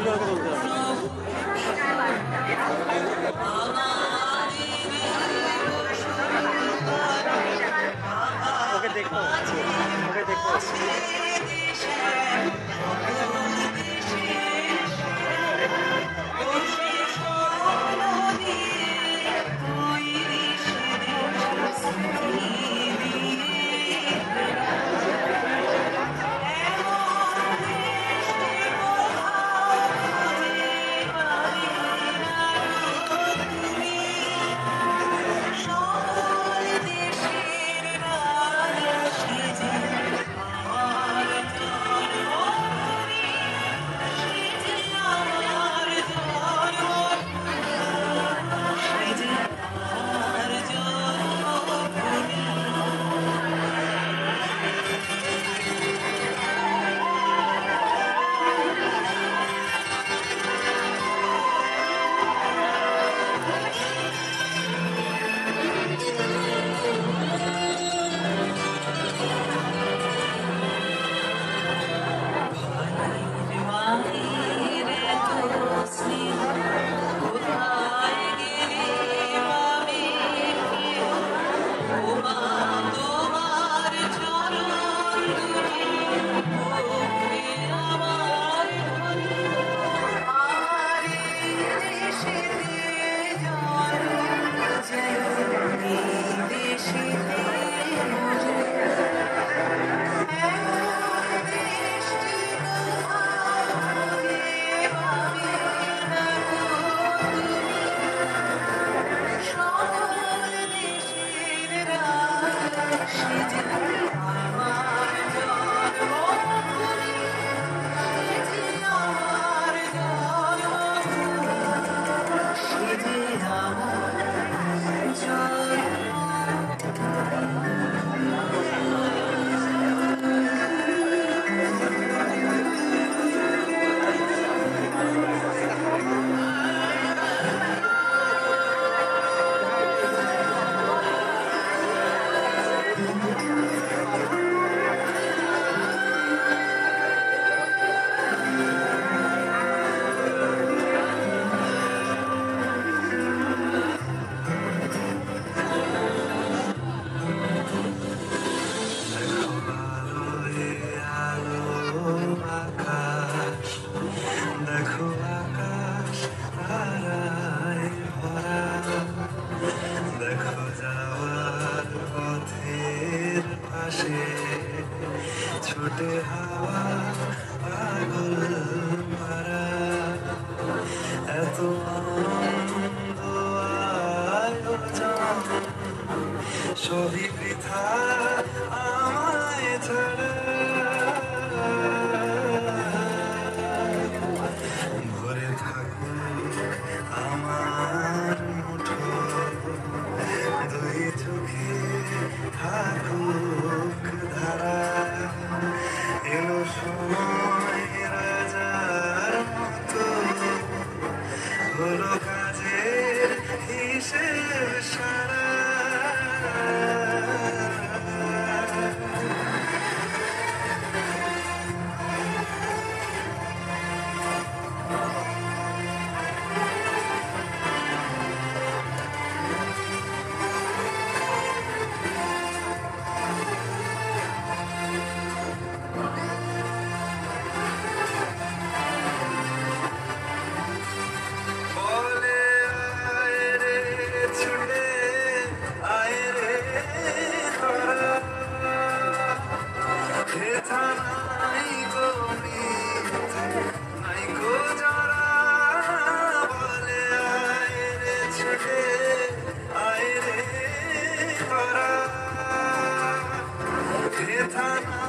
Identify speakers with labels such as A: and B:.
A: Okay,
B: take
A: a.
B: Okay,
A: take a.
B: আকাশে ছোটে হাওয়া পাগল মারা। এত আনন্দ আয়োজন সবই বৃথা আমায় ছাড়া। Shara. time.